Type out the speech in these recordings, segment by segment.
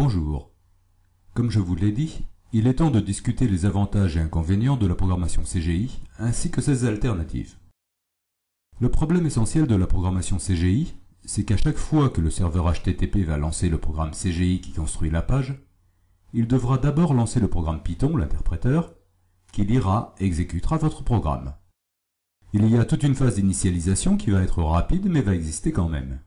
Bonjour. Comme je vous l'ai dit, il est temps de discuter les avantages et inconvénients de la programmation CGI ainsi que ses alternatives. Le problème essentiel de la programmation CGI, c'est qu'à chaque fois que le serveur HTTP va lancer le programme CGI qui construit la page, il devra d'abord lancer le programme Python, l'interpréteur, qui lira et exécutera votre programme. Il y a toute une phase d'initialisation qui va être rapide mais va exister quand même.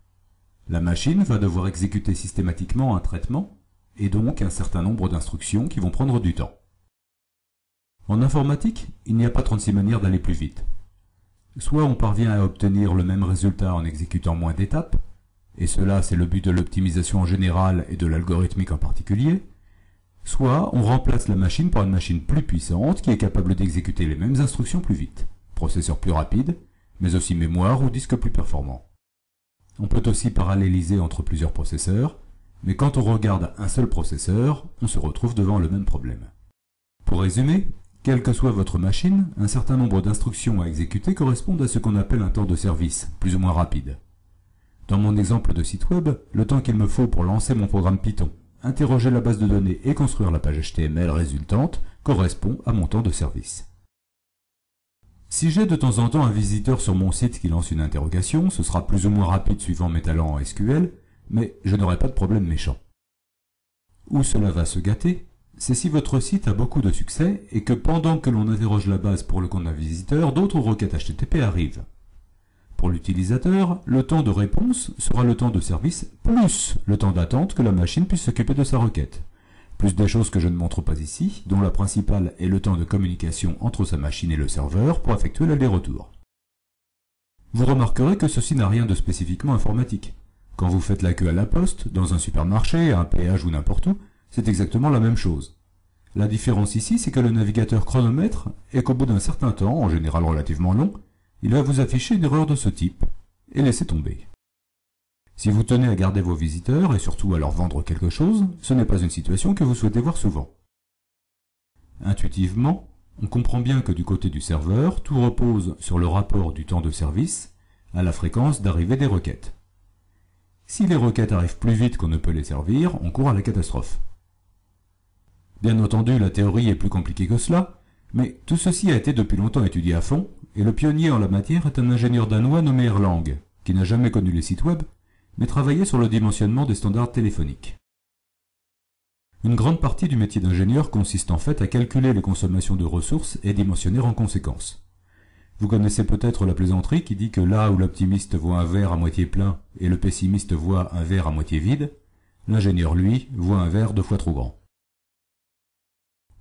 La machine va devoir exécuter systématiquement un traitement et donc un certain nombre d'instructions qui vont prendre du temps. En informatique, il n'y a pas 36 manières d'aller plus vite. Soit on parvient à obtenir le même résultat en exécutant moins d'étapes, et cela c'est le but de l'optimisation en général et de l'algorithmique en particulier, soit on remplace la machine par une machine plus puissante qui est capable d'exécuter les mêmes instructions plus vite, processeur plus rapide, mais aussi mémoire ou disque plus performant. On peut aussi paralléliser entre plusieurs processeurs, mais quand on regarde un seul processeur, on se retrouve devant le même problème. Pour résumer, quelle que soit votre machine, un certain nombre d'instructions à exécuter correspondent à ce qu'on appelle un temps de service, plus ou moins rapide. Dans mon exemple de site web, le temps qu'il me faut pour lancer mon programme Python, interroger la base de données et construire la page HTML résultante correspond à mon temps de service. Si j'ai de temps en temps un visiteur sur mon site qui lance une interrogation, ce sera plus ou moins rapide suivant mes talents en SQL, mais je n'aurai pas de problème méchant. Où cela va se gâter, c'est si votre site a beaucoup de succès et que pendant que l'on interroge la base pour le compte d'un visiteur, d'autres requêtes HTTP arrivent. Pour l'utilisateur, le temps de réponse sera le temps de service plus le temps d'attente que la machine puisse s'occuper de sa requête plus des choses que je ne montre pas ici, dont la principale est le temps de communication entre sa machine et le serveur pour effectuer l'aller-retour. Vous remarquerez que ceci n'a rien de spécifiquement informatique. Quand vous faites la queue à la poste, dans un supermarché, à un péage ou n'importe où, c'est exactement la même chose. La différence ici, c'est que le navigateur chronomètre et qu'au bout d'un certain temps, en général relativement long, il va vous afficher une erreur de ce type, et laisser tomber. Si vous tenez à garder vos visiteurs et surtout à leur vendre quelque chose, ce n'est pas une situation que vous souhaitez voir souvent. Intuitivement, on comprend bien que du côté du serveur, tout repose sur le rapport du temps de service à la fréquence d'arrivée des requêtes. Si les requêtes arrivent plus vite qu'on ne peut les servir, on court à la catastrophe. Bien entendu, la théorie est plus compliquée que cela, mais tout ceci a été depuis longtemps étudié à fond, et le pionnier en la matière est un ingénieur danois nommé Erlang, qui n'a jamais connu les sites web, mais travailler sur le dimensionnement des standards téléphoniques. Une grande partie du métier d'ingénieur consiste en fait à calculer les consommations de ressources et dimensionner en conséquence. Vous connaissez peut-être la plaisanterie qui dit que là où l'optimiste voit un verre à moitié plein et le pessimiste voit un verre à moitié vide, l'ingénieur, lui, voit un verre deux fois trop grand.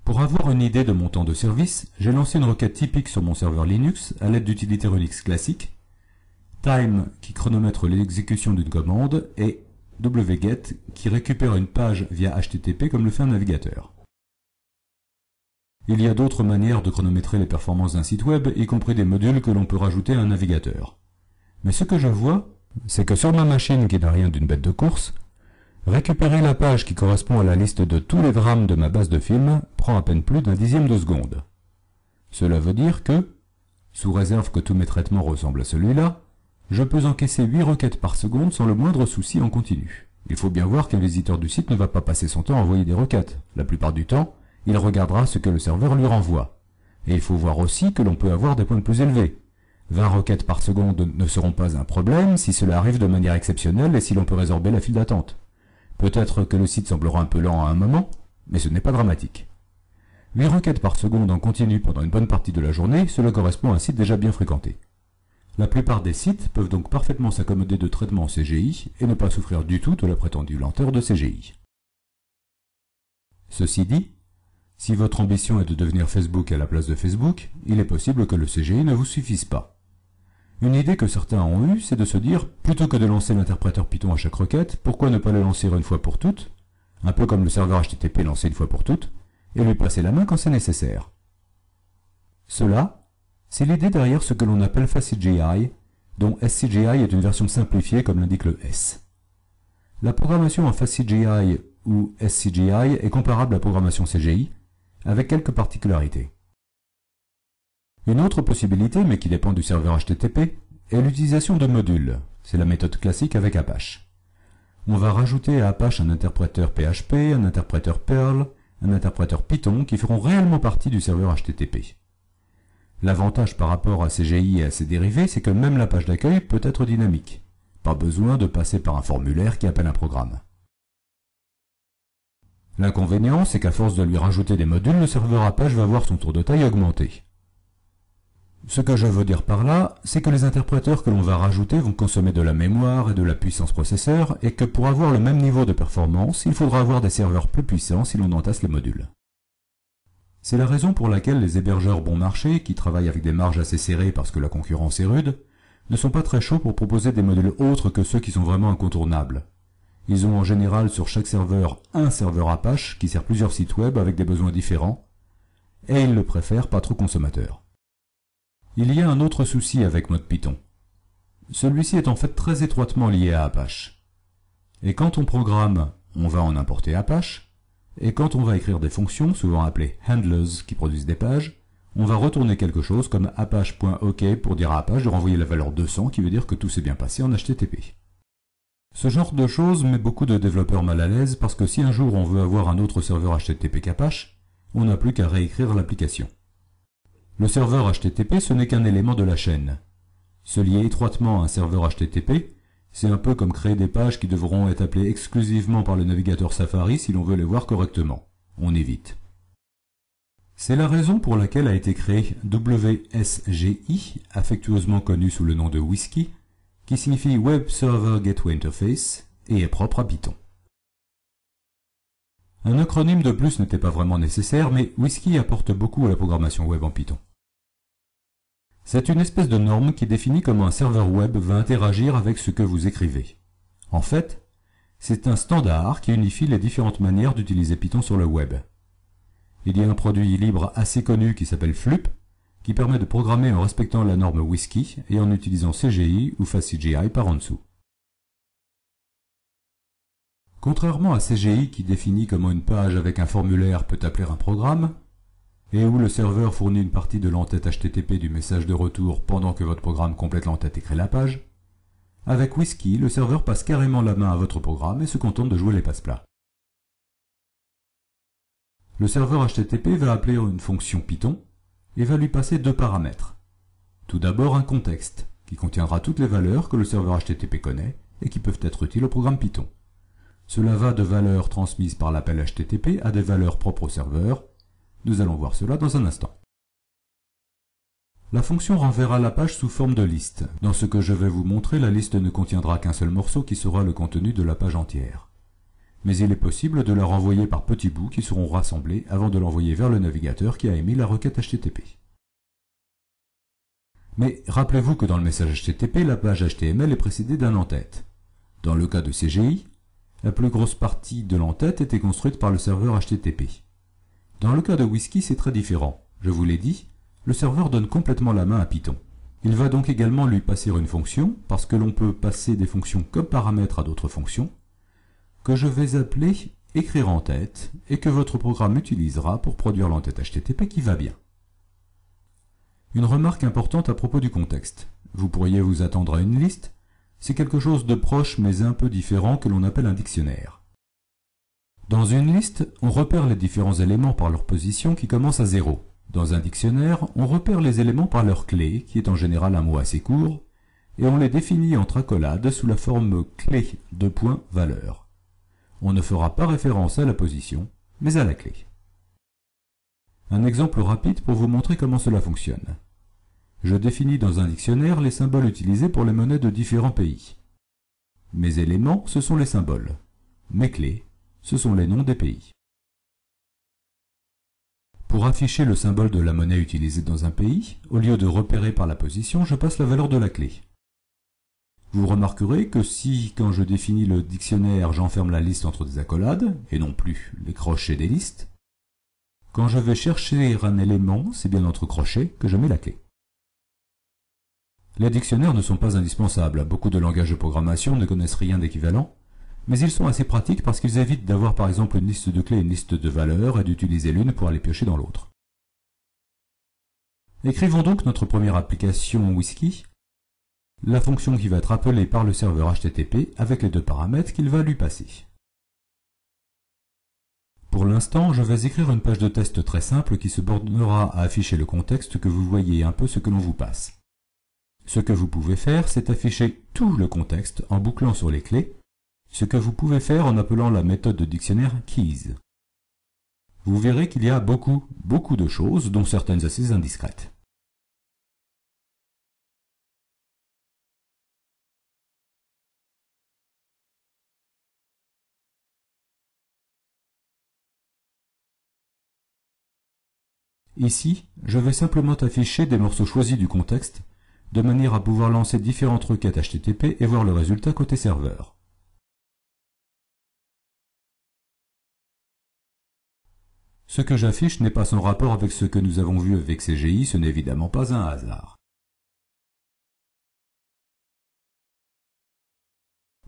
Pour avoir une idée de mon temps de service, j'ai lancé une requête typique sur mon serveur Linux à l'aide d'utilitaires Unix classiques time qui chronomètre l'exécution d'une commande et wget qui récupère une page via HTTP comme le fait un navigateur. Il y a d'autres manières de chronométrer les performances d'un site web, y compris des modules que l'on peut rajouter à un navigateur. Mais ce que je vois, c'est que sur ma machine qui n'a rien d'une bête de course, récupérer la page qui correspond à la liste de tous les drames de ma base de films prend à peine plus d'un dixième de seconde. Cela veut dire que, sous réserve que tous mes traitements ressemblent à celui-là, je peux encaisser 8 requêtes par seconde sans le moindre souci en continu. Il faut bien voir qu'un visiteur du site ne va pas passer son temps à envoyer des requêtes. La plupart du temps, il regardera ce que le serveur lui renvoie. Et il faut voir aussi que l'on peut avoir des points plus élevés. 20 requêtes par seconde ne seront pas un problème si cela arrive de manière exceptionnelle et si l'on peut résorber la file d'attente. Peut-être que le site semblera un peu lent à un moment, mais ce n'est pas dramatique. 8 requêtes par seconde en continu pendant une bonne partie de la journée, cela correspond à un site déjà bien fréquenté. La plupart des sites peuvent donc parfaitement s'accommoder de traitements CGI et ne pas souffrir du tout de la prétendue lenteur de CGI. Ceci dit, si votre ambition est de devenir Facebook à la place de Facebook, il est possible que le CGI ne vous suffise pas. Une idée que certains ont eue, c'est de se dire, plutôt que de lancer l'interpréteur Python à chaque requête, pourquoi ne pas le lancer une fois pour toutes, un peu comme le serveur HTTP lancé une fois pour toutes, et lui passer la main quand c'est nécessaire. Cela, c'est l'idée derrière ce que l'on appelle FastCGI, dont SCGI est une version simplifiée comme l'indique le S. La programmation en FastCGI ou SCGI est comparable à la programmation CGI, avec quelques particularités. Une autre possibilité, mais qui dépend du serveur HTTP, est l'utilisation de modules. C'est la méthode classique avec Apache. on va rajouter à Apache un interpréteur PHP, un interpréteur Perl, un interpréteur Python qui feront réellement partie du serveur HTTP. L'avantage par rapport à CGI et à ses dérivés, c'est que même la page d'accueil peut être dynamique. Pas besoin de passer par un formulaire qui appelle un programme. L'inconvénient, c'est qu'à force de lui rajouter des modules, le serveur Apache va voir son tour de taille augmenter. Ce que je veux dire par là, c'est que les interpréteurs que l'on va rajouter vont consommer de la mémoire et de la puissance processeur, et que pour avoir le même niveau de performance, il faudra avoir des serveurs plus puissants si l'on entasse les modules. C'est la raison pour laquelle les hébergeurs bon marché, qui travaillent avec des marges assez serrées parce que la concurrence est rude, ne sont pas très chauds pour proposer des modules autres que ceux qui sont vraiment incontournables. Ils ont en général sur chaque serveur un serveur Apache qui sert plusieurs sites web avec des besoins différents, et ils le préfèrent pas trop consommateur. Il y a un autre souci avec Mode Python. Celui-ci est en fait très étroitement lié à Apache. Et quand on programme, on va en importer Apache, et quand on va écrire des fonctions, souvent appelées handlers qui produisent des pages, on va retourner quelque chose comme apache.ok pour dire à Apache de renvoyer la valeur 200 qui veut dire que tout s'est bien passé en HTTP. Ce genre de choses met beaucoup de développeurs mal à l'aise parce que si un jour on veut avoir un autre serveur HTTP qu'Apache, on n'a plus qu'à réécrire l'application. Le serveur HTTP, ce n'est qu'un élément de la chaîne. Se lier étroitement à un serveur HTTP, c'est un peu comme créer des pages qui devront être appelées exclusivement par le navigateur Safari si l'on veut les voir correctement. On évite. C'est la raison pour laquelle a été créé WSGI, affectueusement connu sous le nom de Whisky, qui signifie Web Server Gateway Interface et est propre à Python. Un acronyme de plus n'était pas vraiment nécessaire, mais Whisky apporte beaucoup à la programmation web en Python. C'est une espèce de norme qui définit comment un serveur web va interagir avec ce que vous écrivez. En fait, c'est un standard qui unifie les différentes manières d'utiliser Python sur le web. Il y a un produit libre assez connu qui s'appelle Flup, qui permet de programmer en respectant la norme Whisky et en utilisant CGI ou FastCGI par en dessous. Contrairement à CGI qui définit comment une page avec un formulaire peut appeler un programme, et où le serveur fournit une partie de l'entête HTTP du message de retour pendant que votre programme complète l'entête et crée la page. Avec Whisky, le serveur passe carrément la main à votre programme et se contente de jouer les passe-plats. Le serveur HTTP va appeler une fonction Python et va lui passer deux paramètres. Tout d'abord un contexte, qui contiendra toutes les valeurs que le serveur HTTP connaît et qui peuvent être utiles au programme Python. Cela va de valeurs transmises par l'appel HTTP à des valeurs propres au serveur, nous allons voir cela dans un instant. La fonction renverra la page sous forme de liste. Dans ce que je vais vous montrer, la liste ne contiendra qu'un seul morceau qui sera le contenu de la page entière. Mais il est possible de la renvoyer par petits bouts qui seront rassemblés avant de l'envoyer vers le navigateur qui a émis la requête HTTP. Mais rappelez-vous que dans le message HTTP, la page HTML est précédée d'un en-tête. Dans le cas de CGI, la plus grosse partie de l'entête était construite par le serveur HTTP. Dans le cas de Whisky, c'est très différent. Je vous l'ai dit, le serveur donne complètement la main à Python. Il va donc également lui passer une fonction, parce que l'on peut passer des fonctions comme paramètres à d'autres fonctions, que je vais appeler écrire en tête et que votre programme utilisera pour produire l'entête HTTP qui va bien. Une remarque importante à propos du contexte. Vous pourriez vous attendre à une liste, c'est quelque chose de proche mais un peu différent que l'on appelle un dictionnaire. Dans une liste, on repère les différents éléments par leur position qui commence à zéro. Dans un dictionnaire, on repère les éléments par leur clé, qui est en général un mot assez court, et on les définit entre accolades sous la forme clé de point valeur. On ne fera pas référence à la position, mais à la clé. Un exemple rapide pour vous montrer comment cela fonctionne. Je définis dans un dictionnaire les symboles utilisés pour les monnaies de différents pays. Mes éléments, ce sont les symboles. Mes clés, ce sont les noms des pays. Pour afficher le symbole de la monnaie utilisée dans un pays, au lieu de repérer par la position, je passe la valeur de la clé. Vous remarquerez que si, quand je définis le dictionnaire, j'enferme la liste entre des accolades, et non plus les crochets des listes, quand je vais chercher un élément, c'est bien entre crochets que je mets la clé. Les dictionnaires ne sont pas indispensables, beaucoup de langages de programmation ne connaissent rien d'équivalent, mais ils sont assez pratiques parce qu'ils évitent d'avoir par exemple une liste de clés et une liste de valeurs et d'utiliser l'une pour aller piocher dans l'autre. Écrivons donc notre première application Whisky. La fonction qui va être appelée par le serveur HTTP avec les deux paramètres qu'il va lui passer. Pour l'instant, je vais écrire une page de test très simple qui se bornera à afficher le contexte que vous voyez un peu ce que l'on vous passe. Ce que vous pouvez faire, c'est afficher tout le contexte en bouclant sur les clés, ce que vous pouvez faire en appelant la méthode de dictionnaire keys. Vous verrez qu'il y a beaucoup, beaucoup de choses, dont certaines assez indiscrètes. Ici, je vais simplement afficher des morceaux choisis du contexte, de manière à pouvoir lancer différentes requêtes HTTP et voir le résultat côté serveur. Ce que j'affiche n'est pas sans rapport avec ce que nous avons vu avec CGI, ce n'est évidemment pas un hasard.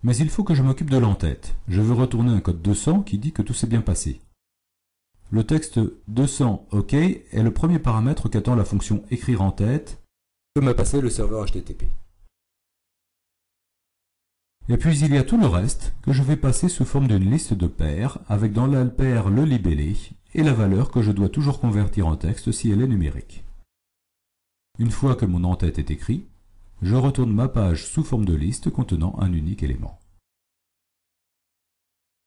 Mais il faut que je m'occupe de l'entête. Je veux retourner un code 200 qui dit que tout s'est bien passé. Le texte 200 OK est le premier paramètre qu'attend la fonction écrire en tête que m'a passé le serveur HTTP. Et puis il y a tout le reste que je vais passer sous forme d'une liste de paires avec dans la paire le libellé et la valeur que je dois toujours convertir en texte si elle est numérique. Une fois que mon en-tête est écrit, je retourne ma page sous forme de liste contenant un unique élément.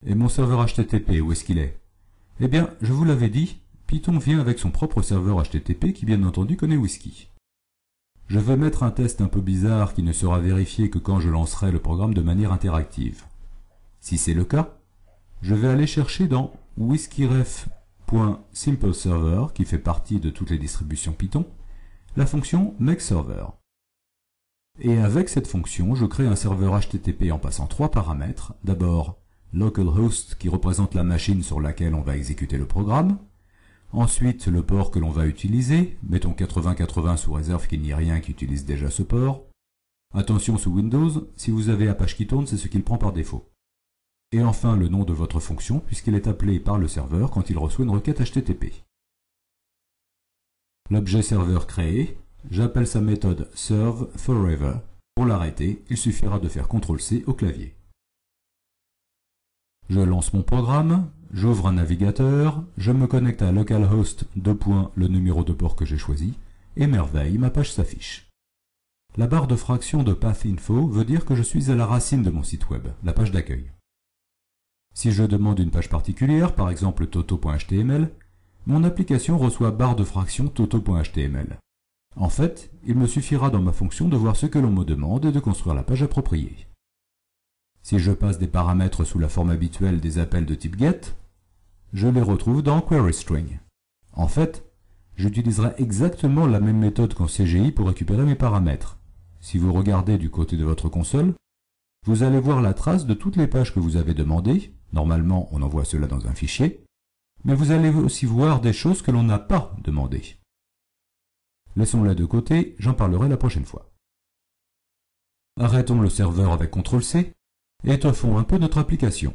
Et mon serveur HTTP, où est-ce qu'il est? Eh bien, je vous l'avais dit, Python vient avec son propre serveur HTTP qui bien entendu connaît Whisky. Je vais mettre un test un peu bizarre qui ne sera vérifié que quand je lancerai le programme de manière interactive. Si c'est le cas, je vais aller chercher dans whiskyref.simpleserver, qui fait partie de toutes les distributions Python, la fonction makeServer. Et avec cette fonction, je crée un serveur HTTP en passant trois paramètres. D'abord, localhost qui représente la machine sur laquelle on va exécuter le programme. Ensuite, le port que l'on va utiliser, mettons 8080 sous réserve qu'il n'y ait rien qui utilise déjà ce port. Attention sous Windows, si vous avez Apache qui tourne, c'est ce qu'il prend par défaut. Et enfin le nom de votre fonction, puisqu'il est appelé par le serveur quand il reçoit une requête HTTP. L'objet serveur créé, j'appelle sa méthode serveForever. Pour l'arrêter, il suffira de faire CTRL-C au clavier. Je lance mon programme, j'ouvre un navigateur, je me connecte à localhost 2. le numéro de port que j'ai choisi, et merveille, ma page s'affiche. La barre de fraction de pathinfo veut dire que je suis à la racine de mon site web, la page d'accueil. Si je demande une page particulière, par exemple toto.html, mon application reçoit barre de fraction toto.html. En fait, il me suffira dans ma fonction de voir ce que l'on me demande et de construire la page appropriée. Si je passe des paramètres sous la forme habituelle des appels de type GET, je les retrouve dans queryString. En fait, j'utiliserai exactement la même méthode qu'en CGI pour récupérer mes paramètres. Si vous regardez du côté de votre console, vous allez voir la trace de toutes les pages que vous avez demandées. Normalement, on envoie cela dans un fichier. Mais vous allez aussi voir des choses que l'on n'a pas demandées. Laissons-la de côté, j'en parlerai la prochaine fois. Arrêtons le serveur avec CTRL-C et étoffons un peu notre application.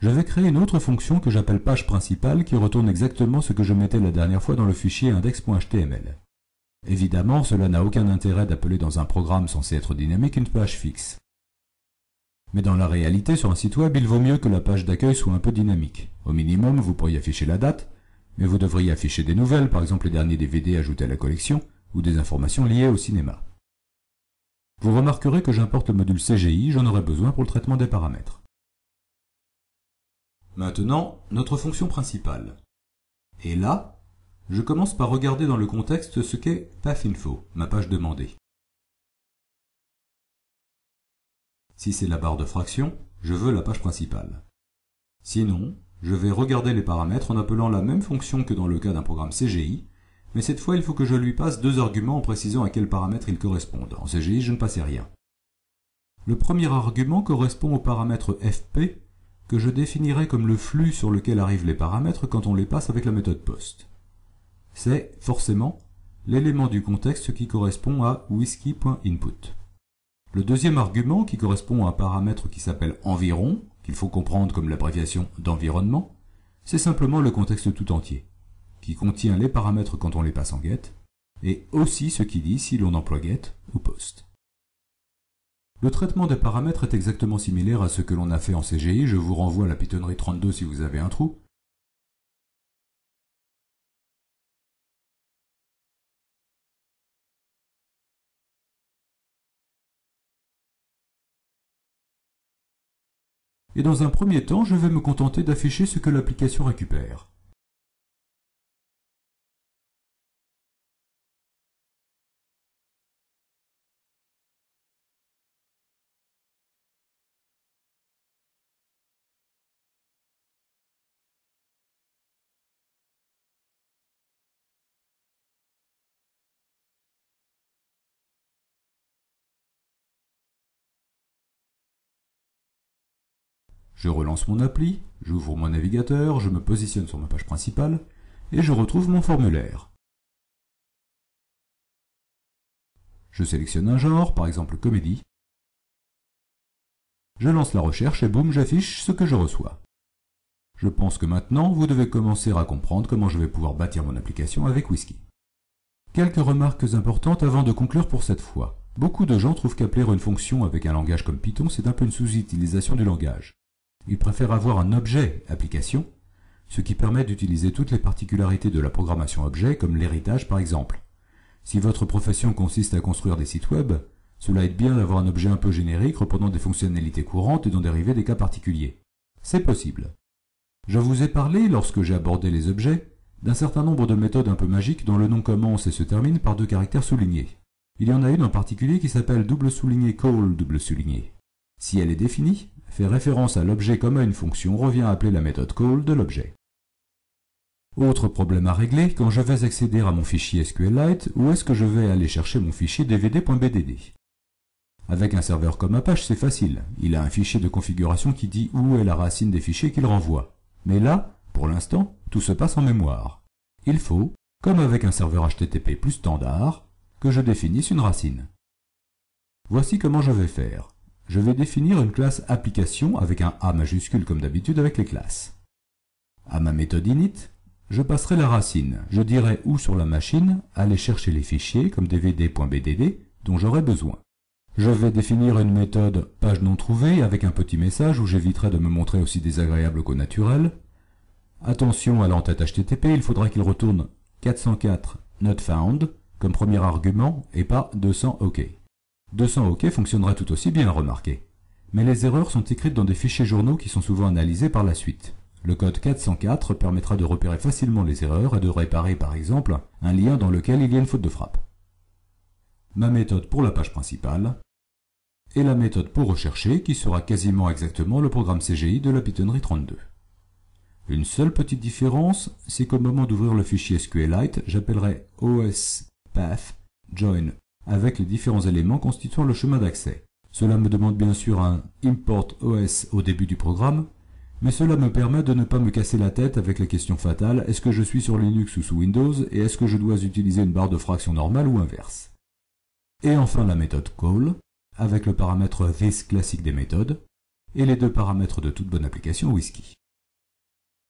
Je vais créer une autre fonction que j'appelle page principale qui retourne exactement ce que je mettais la dernière fois dans le fichier index.html. Évidemment, cela n'a aucun intérêt d'appeler dans un programme censé être dynamique une page fixe. Mais dans la réalité, sur un site web, il vaut mieux que la page d'accueil soit un peu dynamique. Au minimum, vous pourriez afficher la date, mais vous devriez afficher des nouvelles, par exemple les derniers DVD ajoutés à la collection, ou des informations liées au cinéma. Vous remarquerez que j'importe le module CGI, j'en aurai besoin pour le traitement des paramètres. Maintenant, notre fonction principale. Et là, je commence par regarder dans le contexte ce qu'est pathinfo, ma page demandée. Si c'est la barre de fraction, je veux la page principale. Sinon, je vais regarder les paramètres en appelant la même fonction que dans le cas d'un programme CGI, mais cette fois il faut que je lui passe deux arguments en précisant à quels paramètres ils correspondent. En CGI, je ne passais rien. Le premier argument correspond au paramètre fp, que je définirai comme le flux sur lequel arrivent les paramètres quand on les passe avec la méthode post. C'est, forcément, l'élément du contexte qui correspond à whisky.input. Le deuxième argument, qui correspond à un paramètre qui s'appelle environ, qu'il faut comprendre comme l'abréviation d'environnement, c'est simplement le contexte tout entier qui contient les paramètres quand on les passe en get, et aussi ce qui dit si l'on emploie get ou post. Le traitement des paramètres est exactement similaire à ce que l'on a fait en CGI, je vous renvoie à la Pythonnerie 32 si vous avez un trou. Et dans un premier temps, je vais me contenter d'afficher ce que l'application récupère. Je relance mon appli, j'ouvre mon navigateur, je me positionne sur ma page principale, et je retrouve mon formulaire. Je sélectionne un genre, par exemple comédie. Je lance la recherche et boum, j'affiche ce que je reçois. Je pense que maintenant, vous devez commencer à comprendre comment je vais pouvoir bâtir mon application avec Whisky. Quelques remarques importantes avant de conclure pour cette fois. Beaucoup de gens trouvent qu'appeler une fonction avec un langage comme Python, c'est un peu une sous-utilisation du langage. Il préfère avoir un objet application, ce qui permet d'utiliser toutes les particularités de la programmation objet, comme l'héritage par exemple. Si votre profession consiste à construire des sites web, cela aide bien d'avoir un objet un peu générique reprenant des fonctionnalités courantes et d'en dériver des cas particuliers. C'est possible. Je vous ai parlé, lorsque j'ai abordé les objets, d'un certain nombre de méthodes un peu magiques dont le nom commence et se termine par deux caractères soulignés. Il y en a une en particulier qui s'appelle double souligné call double souligné. Si elle est définie, fait référence à l'objet comme à une fonction revient à appeler la méthode call de l'objet. Autre problème à régler, quand je vais accéder à mon fichier SQLite, où est-ce que je vais aller chercher mon fichier dvd.bdd Avec un serveur comme Apache, c'est facile. Il a un fichier de configuration qui dit où est la racine des fichiers qu'il renvoie. Mais là, pour l'instant, tout se passe en mémoire. Il faut, comme avec un serveur HTTP plus standard, que je définisse une racine. Voici comment je vais faire je vais définir une classe application avec un A majuscule comme d'habitude avec les classes. À ma méthode init, je passerai la racine. Je dirai où sur la machine aller chercher les fichiers comme dvd.bdd dont j'aurai besoin. Je vais définir une méthode page non trouvée avec un petit message où j'éviterai de me montrer aussi désagréable qu'au naturel. Attention à l'entête HTTP, il faudra qu'il retourne 404 not found comme premier argument et pas 200 OK. 200 OK fonctionnera tout aussi bien, remarquez. Mais les erreurs sont écrites dans des fichiers journaux qui sont souvent analysés par la suite. Le code 404 permettra de repérer facilement les erreurs et de réparer par exemple un lien dans lequel il y a une faute de frappe. Ma méthode pour la page principale et la méthode pour rechercher qui sera quasiment exactement le programme CGI de la Pythonnerie 32. Une seule petite différence, c'est qu'au moment d'ouvrir le fichier SQLite, j'appellerai ospath join avec les différents éléments constituant le chemin d'accès. Cela me demande bien sûr un import OS au début du programme, mais cela me permet de ne pas me casser la tête avec la question fatale est-ce que je suis sur Linux ou sous Windows et est-ce que je dois utiliser une barre de fraction normale ou inverse? Et enfin la méthode call, avec le paramètre this classique des méthodes, et les deux paramètres de toute bonne application whisky.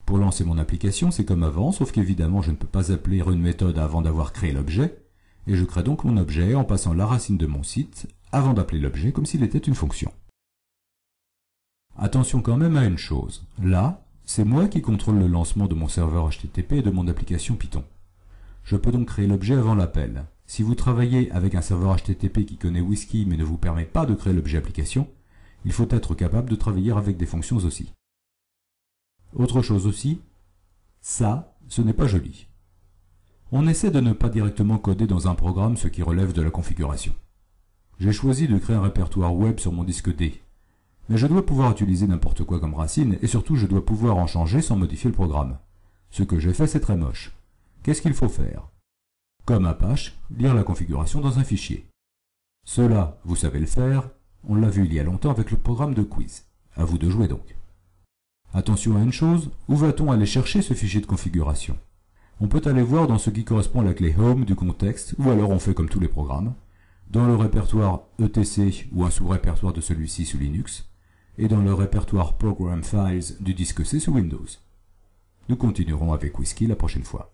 Pour lancer mon application, c'est comme avant, sauf qu'évidemment je ne peux pas appeler une méthode avant d'avoir créé l'objet, et je crée donc mon objet en passant la racine de mon site avant d'appeler l'objet comme s'il était une fonction. Attention quand même à une chose, là, c'est moi qui contrôle le lancement de mon serveur HTTP et de mon application Python. Je peux donc créer l'objet avant l'appel. Si vous travaillez avec un serveur HTTP qui connaît Whisky mais ne vous permet pas de créer l'objet application, il faut être capable de travailler avec des fonctions aussi. Autre chose aussi, ça, ce n'est pas joli. On essaie de ne pas directement coder dans un programme ce qui relève de la configuration. J'ai choisi de créer un répertoire web sur mon disque D. Mais je dois pouvoir utiliser n'importe quoi comme racine, et surtout je dois pouvoir en changer sans modifier le programme. Ce que j'ai fait, c'est très moche. Qu'est-ce qu'il faut faire? Comme Apache, lire la configuration dans un fichier. Cela, vous savez le faire, on l'a vu il y a longtemps avec le programme de quiz. À vous de jouer donc. Attention à une chose, où va-t-on aller chercher ce fichier de configuration? On peut aller voir dans ce qui correspond à la clé Home du contexte, ou alors on fait comme tous les programmes, dans le répertoire etc ou un sous-répertoire de celui-ci sous Linux, et dans le répertoire Program Files du disque C sous Windows. Nous continuerons avec Whisky la prochaine fois.